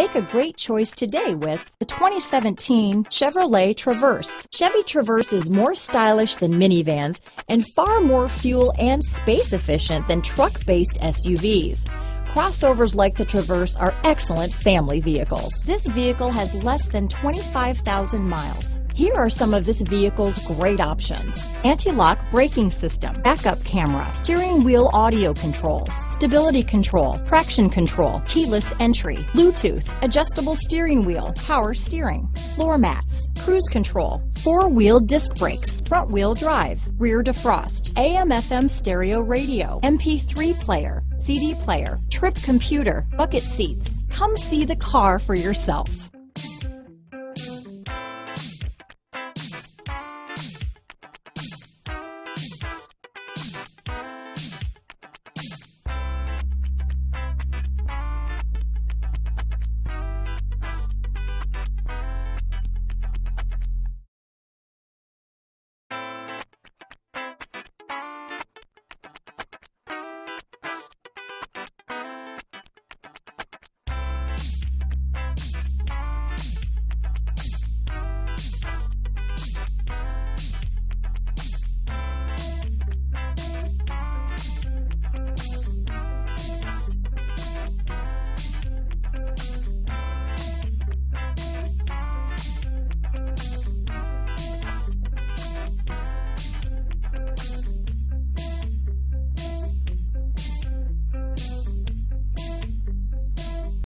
Make a great choice today with the 2017 Chevrolet Traverse. Chevy Traverse is more stylish than minivans and far more fuel and space efficient than truck-based SUVs. Crossovers like the Traverse are excellent family vehicles. This vehicle has less than 25,000 miles. Here are some of this vehicle's great options. Anti-lock braking system, backup camera, steering wheel audio controls, stability control, traction control, keyless entry, Bluetooth, adjustable steering wheel, power steering, floor mats, cruise control, four-wheel disc brakes, front wheel drive, rear defrost, AM FM stereo radio, MP3 player, CD player, trip computer, bucket seats. Come see the car for yourself.